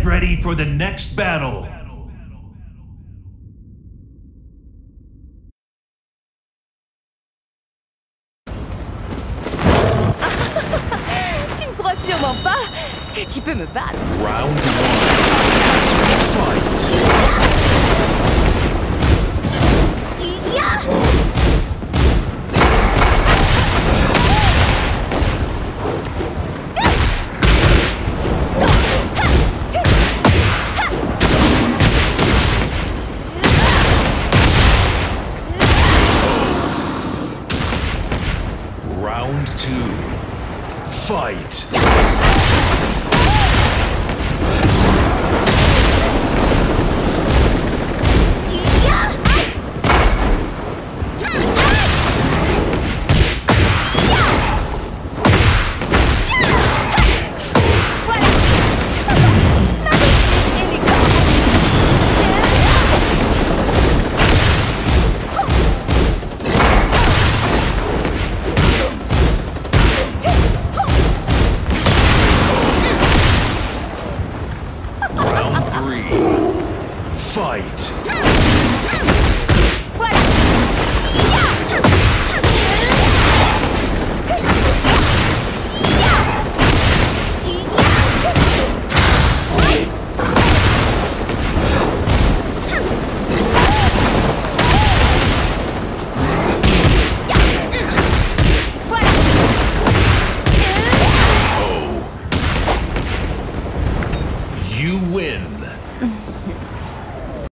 Get ready for the next battle. Tu ne crois sûrement pas que tu peux me battre. Round 1. Fight. To fight! Fight! You win.